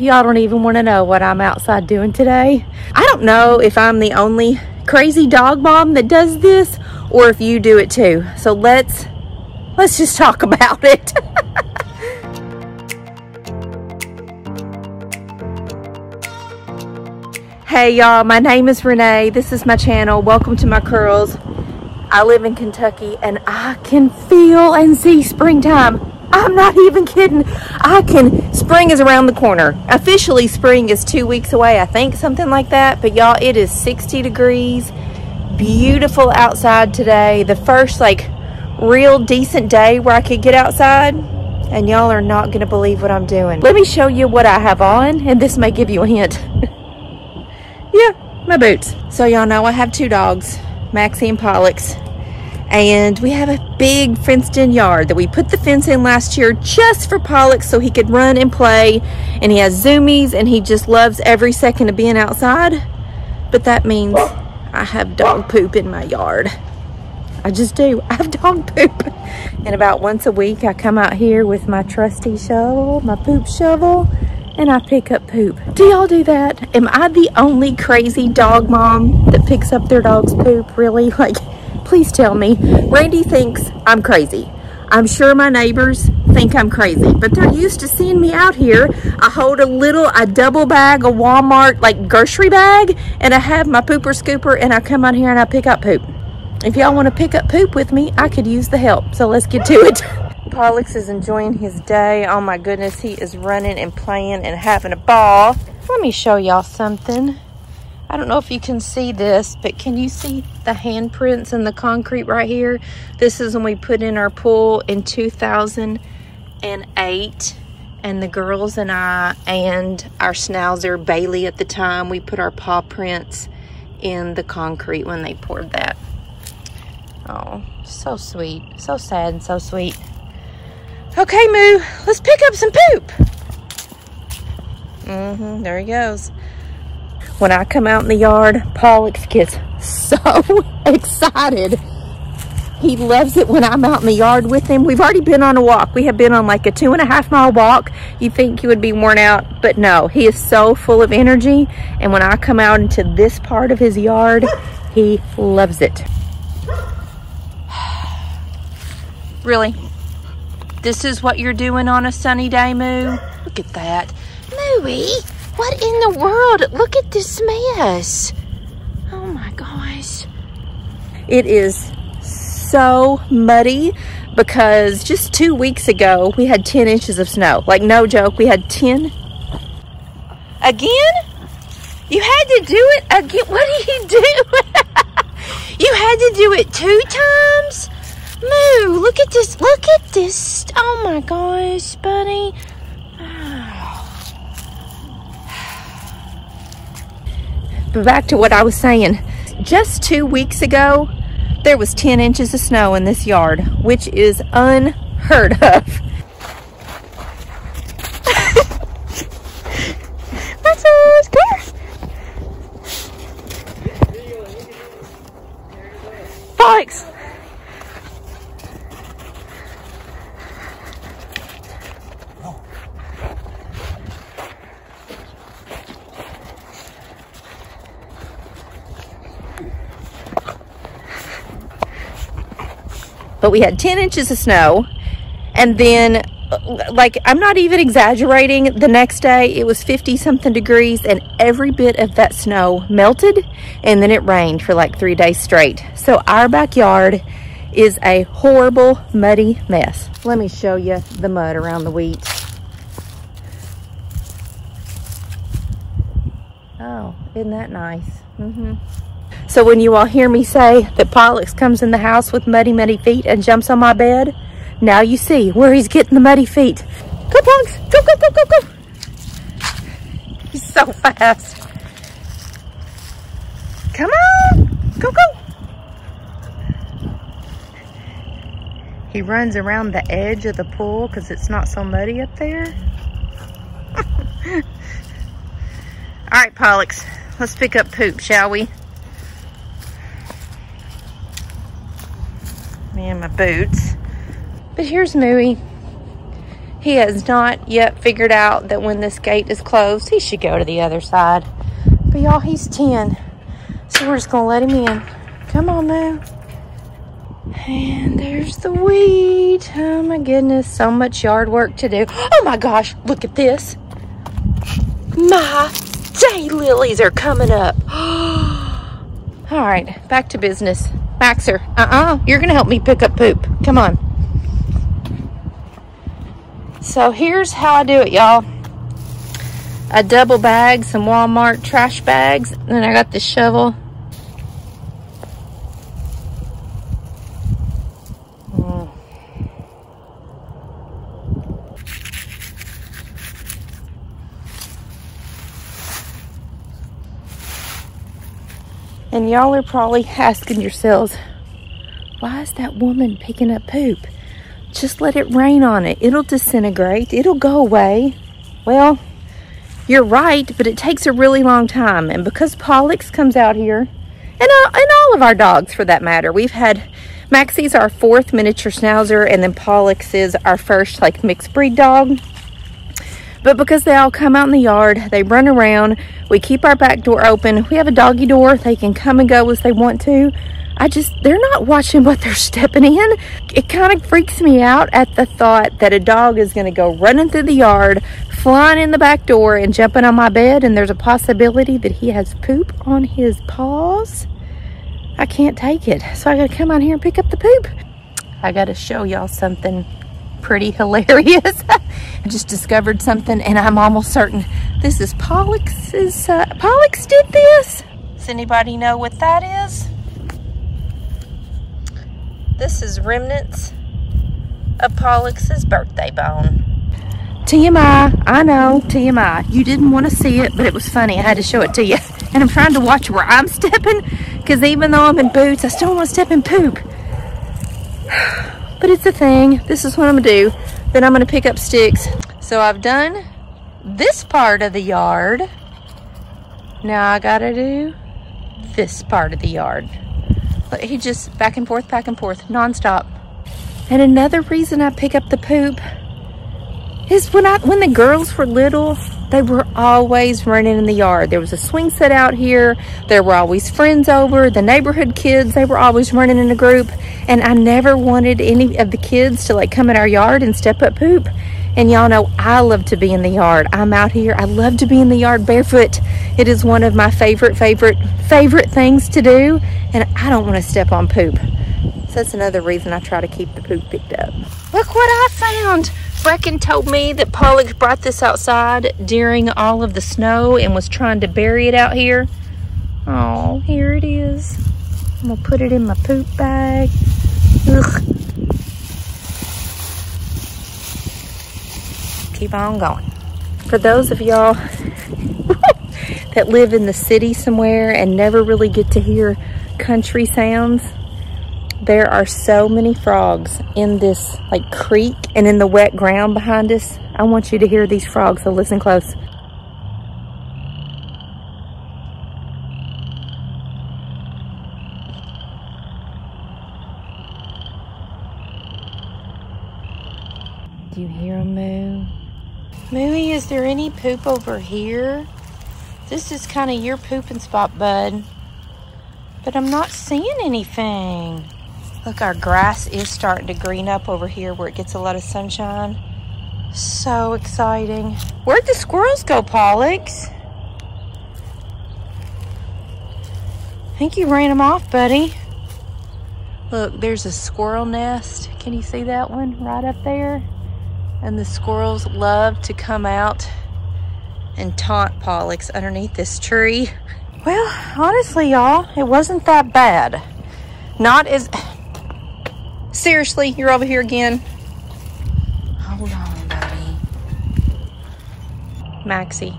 y'all don't even want to know what I'm outside doing today. I don't know if I'm the only crazy dog mom that does this or if you do it too. So let's, let's just talk about it. hey y'all, my name is Renee. This is my channel. Welcome to my curls. I live in Kentucky and I can feel and see springtime. I'm not even kidding. I can, spring is around the corner. Officially, spring is two weeks away, I think, something like that. But y'all, it is 60 degrees. Beautiful outside today. The first, like, real decent day where I could get outside. And y'all are not going to believe what I'm doing. Let me show you what I have on, and this may give you a hint. yeah, my boots. So y'all know I have two dogs, Maxxie and Pollux and we have a big fenced in yard that we put the fence in last year just for Pollux so he could run and play and he has zoomies and he just loves every second of being outside but that means I have dog poop in my yard I just do I have dog poop and about once a week I come out here with my trusty shovel my poop shovel and I pick up poop. Do y'all do that? Am I the only crazy dog mom that picks up their dog's poop? Really? Like, please tell me. Randy thinks I'm crazy. I'm sure my neighbors think I'm crazy, but they're used to seeing me out here. I hold a little, a double bag, a Walmart like grocery bag, and I have my pooper scooper and I come out here and I pick up poop. If y'all want to pick up poop with me, I could use the help. So let's get to it. Pollux is enjoying his day. Oh my goodness, he is running and playing and having a ball. Let me show y'all something. I don't know if you can see this, but can you see the handprints in the concrete right here? This is when we put in our pool in 2008. And the girls and I and our schnauzer, Bailey at the time, we put our paw prints in the concrete when they poured that. Oh, so sweet. So sad and so sweet. Okay, Moo, let's pick up some poop. Mm-hmm, there he goes when I come out in the yard, Pollux gets so excited. He loves it when I'm out in the yard with him. We've already been on a walk. We have been on like a two and a half mile walk. You think he would be worn out, but no, he is so full of energy. And when I come out into this part of his yard, he loves it. really? This is what you're doing on a sunny day, Moo? Look at that. Mooey! What in the world? Look at this mess. Oh my gosh. It is so muddy because just two weeks ago we had 10 inches of snow. Like no joke, we had 10. Again? You had to do it again? What did you do? you had to do it two times? Moo, look at this. Look at this. Oh my gosh, buddy. Back to what I was saying. Just two weeks ago, there was 10 inches of snow in this yard, which is unheard of. That's us, come Bikes. But we had 10 inches of snow. And then, like, I'm not even exaggerating, the next day it was 50 something degrees and every bit of that snow melted and then it rained for like three days straight. So our backyard is a horrible, muddy mess. Let me show you the mud around the wheat. Oh, isn't that nice? Mm-hmm. So when you all hear me say that Pollux comes in the house with muddy, muddy feet and jumps on my bed, now you see where he's getting the muddy feet. Go, Pollux! Go, go, go, go, go! He's so fast. Come on! Go, go! He runs around the edge of the pool because it's not so muddy up there. All right, Pollux, let's pick up poop, shall we? Me in my boots. But here's Mooey. He has not yet figured out that when this gate is closed, he should go to the other side. But y'all, he's 10. So we're just gonna let him in. Come on now. And there's the weed. Oh my goodness, so much yard work to do. Oh my gosh, look at this. My daylilies are coming up. All right, back to business. Maxer, uh-uh, you're gonna help me pick up poop. Come on. So here's how I do it, y'all. I double bag some Walmart trash bags, then I got the shovel. And y'all are probably asking yourselves, why is that woman picking up poop? Just let it rain on it. It'll disintegrate. It'll go away. Well, you're right, but it takes a really long time. And because Pollux comes out here, and, uh, and all of our dogs for that matter, we've had Maxxie's our fourth miniature schnauzer, and then Pollux is our first like mixed breed dog. But because they all come out in the yard, they run around, we keep our back door open. We have a doggy door. They can come and go as they want to. I just, they're not watching what they're stepping in. It kind of freaks me out at the thought that a dog is going to go running through the yard, flying in the back door and jumping on my bed and there's a possibility that he has poop on his paws. I can't take it. So I got to come out here and pick up the poop. I got to show y'all something pretty hilarious. I just discovered something and I'm almost certain this is Pollux's, uh, did this. Does anybody know what that is? This is remnants of Pollux's birthday bone. TMI, I know, TMI. You didn't want to see it, but it was funny. I had to show it to you. And I'm trying to watch where I'm stepping, because even though I'm in boots, I still want to step in poop. But it's a thing. This is what I'm to do. Then I'm to pick up sticks. So I've done this part of the yard. Now I got to do this part of the yard. But he just back and forth, back and forth, nonstop. And another reason I pick up the poop is when I when the girls were little, they were always running in the yard. There was a swing set out here. There were always friends over. The neighborhood kids, they were always running in a group. And I never wanted any of the kids to like come in our yard and step up poop. And y'all know I love to be in the yard. I'm out here. I love to be in the yard barefoot. It is one of my favorite, favorite, favorite things to do. And I don't want to step on poop. So that's another reason I try to keep the poop picked up. Look what I found. Brecken told me that Pollux brought this outside during all of the snow and was trying to bury it out here. Oh, here it is. I'm gonna put it in my poop bag. Ugh. keep on going. For those of y'all that live in the city somewhere and never really get to hear country sounds, there are so many frogs in this like creek and in the wet ground behind us. I want you to hear these frogs, so listen close. Do you hear them moo? Mooey, is there any poop over here? This is kind of your pooping spot, bud. But I'm not seeing anything. Look, our grass is starting to green up over here where it gets a lot of sunshine. So exciting. Where'd the squirrels go, Pollux? I think you ran them off, buddy. Look, there's a squirrel nest. Can you see that one right up there? And the squirrels love to come out and taunt Pollux underneath this tree. Well, honestly, y'all, it wasn't that bad. Not as... Seriously, you're over here again? Hold on, buddy. Maxxie,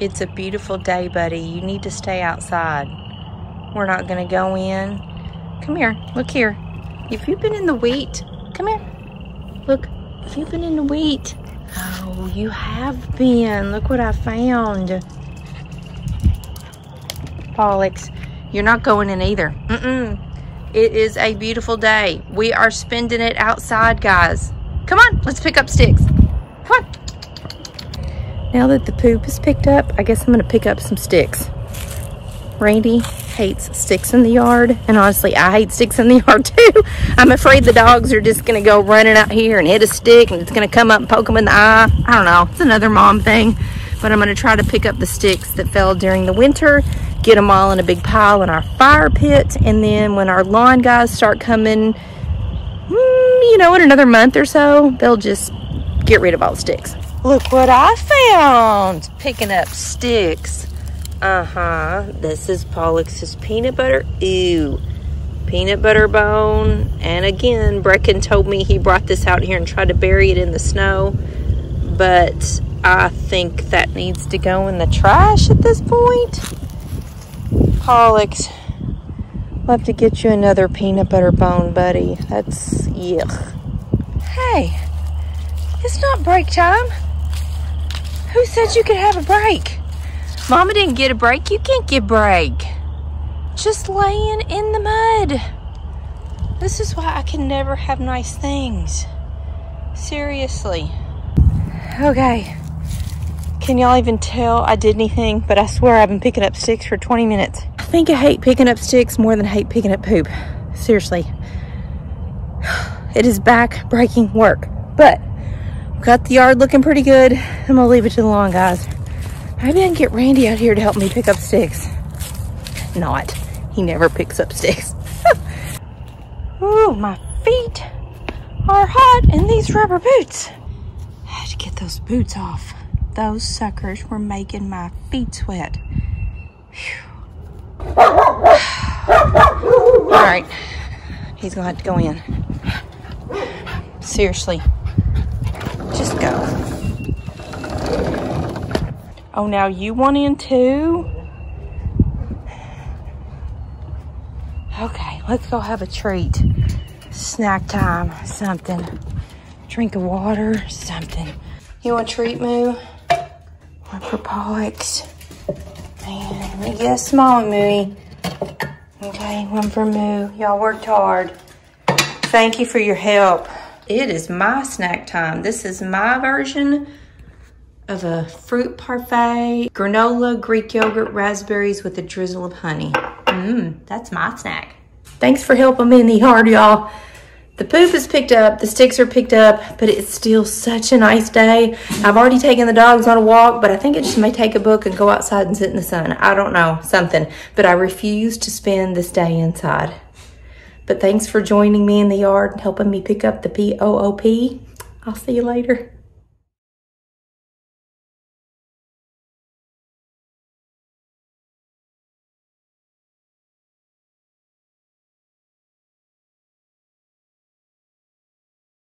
it's a beautiful day, buddy. You need to stay outside. We're not going to go in. Come here. Look here. If you've been in the wheat, come here. Look, if you've been in the wheat. Oh, you have been. Look what I found. Pollux, you're not going in either. Mm-mm. It is a beautiful day. We are spending it outside, guys. Come on, let's pick up sticks. come on. Now that the poop is picked up, I guess I'm gonna pick up some sticks. Randy hates sticks in the yard, and honestly, I hate sticks in the yard too. I'm afraid the dogs are just gonna go running out here and hit a stick, and it's gonna come up and poke them in the eye. I don't know, it's another mom thing, but I'm gonna try to pick up the sticks that fell during the winter, get them all in a big pile in our fire pit, and then when our lawn guys start coming, mm, you know, in another month or so, they'll just get rid of all the sticks. Look what I found! Picking up sticks. Uh-huh. This is Pollux's peanut butter. Ew. Peanut butter bone. And again, Brecken told me he brought this out here and tried to bury it in the snow. But I think that needs to go in the trash at this point. Pollux, we'll have to get you another peanut butter bone, buddy. That's, yuck. Hey, it's not break time. Who said you could have a break? Mama didn't get a break. You can't get a break. Just laying in the mud. This is why I can never have nice things. Seriously. Okay. Can y'all even tell I did anything? But I swear I've been picking up sticks for 20 minutes. I think I hate picking up sticks more than I hate picking up poop. Seriously. It is back-breaking work. But Got the yard looking pretty good. I'm gonna leave it to the lawn guys. Maybe I can get Randy out here to help me pick up sticks. Not. He never picks up sticks. Ooh, my feet are hot in these rubber boots. I had to get those boots off. Those suckers were making my feet sweat. Right, he's gonna have to go in. Seriously, just go. Oh, now you want in too? Okay, let's go have a treat. Snack time, something. Drink of water, something. You want a treat, Moo? For Pollux. Man, yes, small Mooey. Okay, one for Moo. Y'all worked hard. Thank you for your help. It is my snack time. This is my version of a fruit parfait, granola, Greek yogurt, raspberries with a drizzle of honey. Mmm, that's my snack. Thanks for helping me in the yard, y'all. The poop is picked up, the sticks are picked up, but it's still such a nice day. I've already taken the dogs on a walk, but I think I just may take a book and go outside and sit in the sun. I don't know, something. But I refuse to spend this day inside. But thanks for joining me in the yard and helping me pick up the P-O-O-P. I'll see you later.